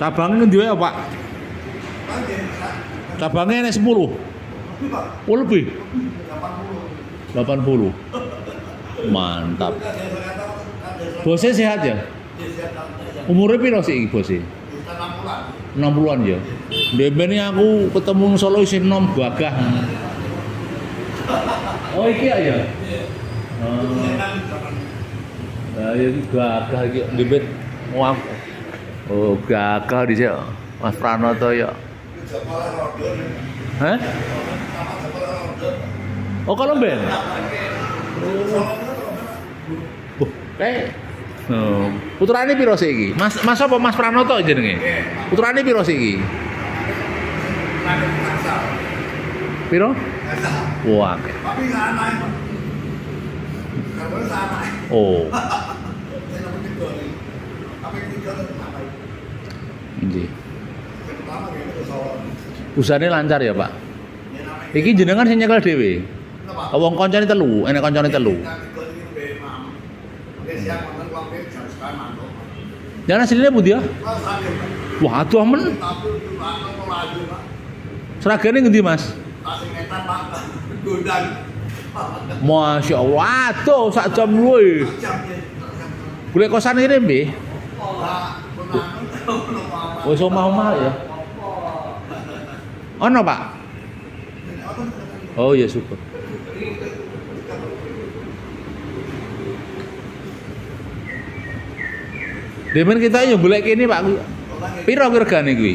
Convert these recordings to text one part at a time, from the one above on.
Cabangnya ngendi wae, Pak? Cabangnya enek 10. Oh, lebih. 80. Mantap. Bosnya sehat ya? Umurnya piro sih bosnya? 60-an ya. Dembene aku ketemu Solo isih nom gagah. Oh iki aja. Oh. Lah ya iki gagah iki debet wah. Oh gagah di sini. Mas Pranoto ya. Hah? Oh kalau ben. Oh, kayak Oh. Putrane piro sih iki? Mas Mas apa Mas Pranoto jenenge? Putrane piro sih iki? Piro? Wah. Tapi. Oh. Solo. Usahane lancar ya, Pak. Iki jenengan sing nyekel. Kenapa? Wong kancane telu, enek kancane telu. Ini. Jangan asline pundi ya? Wah, aduh men. Seragane ngendi, Mas? Masya Allah, aduh sak jam luwe. Golek kosan ini piye? Wis omah-omah ya. Ono, Pak? Oh iya syukur. Demen kita yo golek kene Pak. Piro regane kuwi?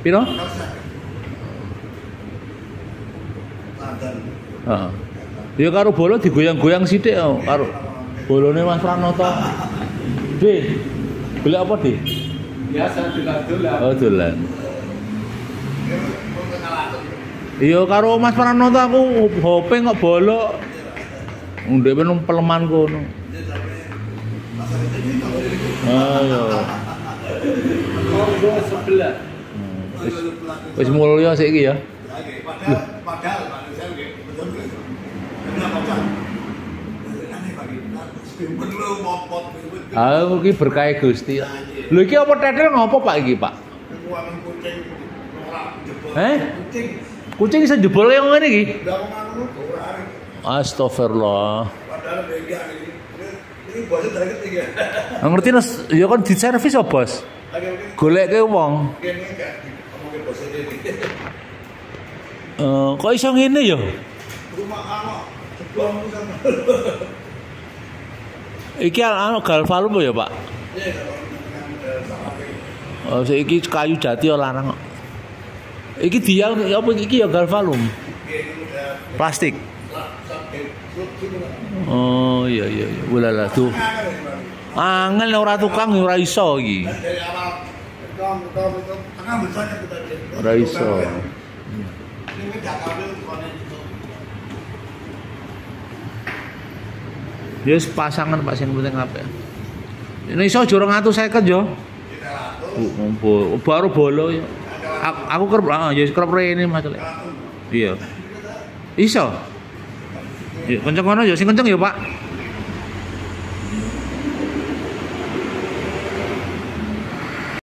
Piro? Heeh. Ya karo bola digoyang-goyang sithik yo karo bolone Mas Pranoto. D. Golek apa, D? biasa dolan-dolan Oh, dolan. Iya karo Mas Pranoto aku hoping kok bolok. Ndek men peleman kono. Ayo. monggo sebelah Wis wis mulya sik iki ya. Padahal, padahal, manusia betul Kenapa, Pak? Ah iki berkah Gusti. Lho iki apa tetel ngopo Pak iki, Pak? Eh? Kucing. Iso jebol yang ngene iki. Astagfirullah. Ini. Ini ngerti Nes, ya kan di servis ya, Bos? Goleke wong. Ini. Eh, kok iso ngene ya? Rumah. Iki anu galvalum ya, Pak? Iya, Oh, iki kayu jati ya larang kok. Iki dia apa iki ya galvalum? Plastik. Oh iya iya iya. Ulala tuh. Angel ora tukang ya ora iso iki. Ora iso. Ini Ya wis pasangan Pak sing penting apa. Ini iso jero 150 yo. Kita ratus. Bu, ngumpul. baru bolo ya. Aku, kerep ah ya kerep rene Mas. Lek. Iya. Iso. Ya kenceng kono ya sing kenceng ya Pak.